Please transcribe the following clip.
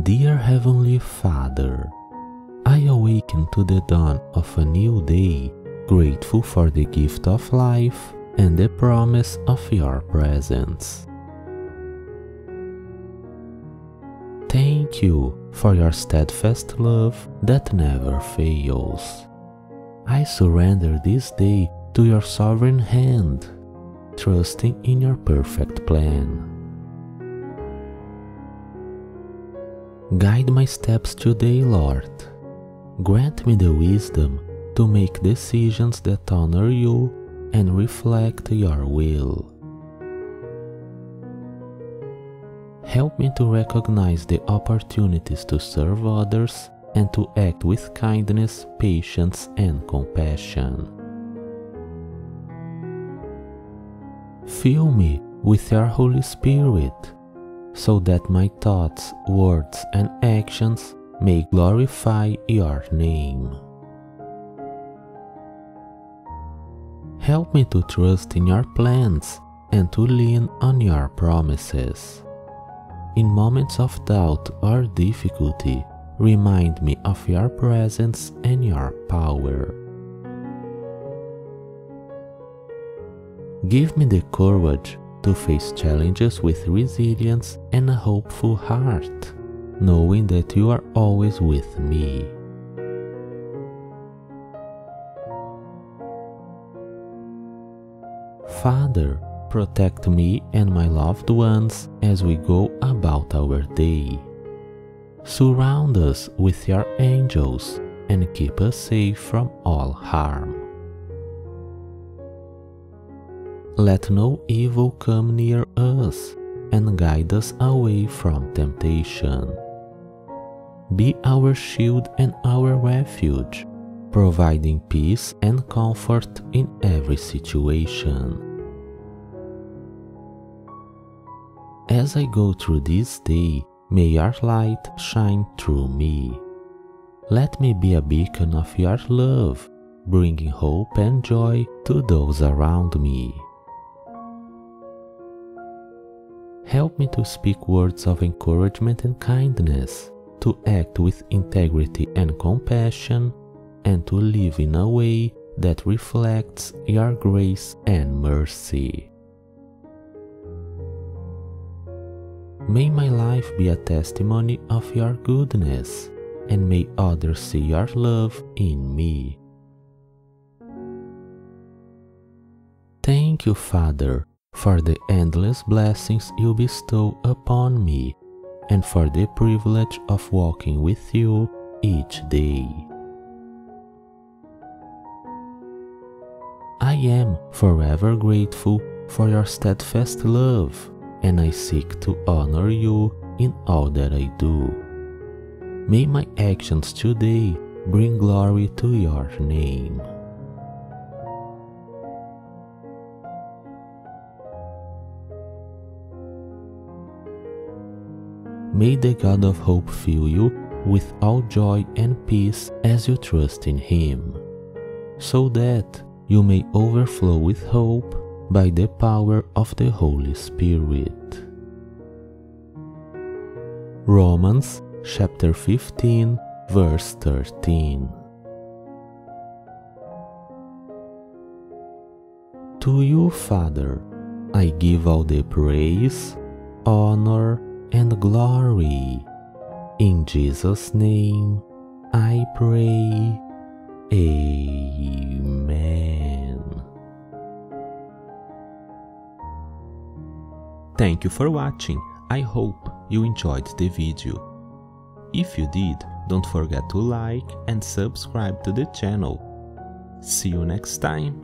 Dear Heavenly Father, I awaken to the dawn of a new day, grateful for the gift of life and the promise of your presence. Thank you for your steadfast love that never fails. I surrender this day to your sovereign hand, trusting in your perfect plan. Guide my steps today, Lord. Grant me the wisdom to make decisions that honor you and reflect your will. Help me to recognize the opportunities to serve others and to act with kindness, patience, and compassion. Fill me with your Holy Spirit so that my thoughts, words, and actions may glorify your name. Help me to trust in your plans and to lean on your promises. In moments of doubt or difficulty, remind me of your presence and your power. Give me the courage to face challenges with resilience and a hopeful heart, knowing that you are always with me. Father, protect me and my loved ones as we go about our day. Surround us with your angels and keep us safe from all harm. Let no evil come near us and guide us away from temptation. Be our shield and our refuge, providing peace and comfort in every situation. As I go through this day, may your light shine through me. Let me be a beacon of your love, bringing hope and joy to those around me. Help me to speak words of encouragement and kindness, to act with integrity and compassion, and to live in a way that reflects your grace and mercy. May my life be a testimony of your goodness, and may others see your love in me. Thank you, Father, for the endless blessings you bestow upon me and for the privilege of walking with you each day. I am forever grateful for your steadfast love, and I seek to honor you in all that I do. May my actions today bring glory to your name. May the God of hope fill you with all joy and peace as you trust in Him, so that you may overflow with hope by the power of the Holy Spirit. Romans chapter 15, verse 13. To you, Father, I give all the praise, honor, and glory. In Jesus' name I pray. Amen. Thank you for watching. I hope you enjoyed the video. If you did, don't forget to like and subscribe to the channel. See you next time.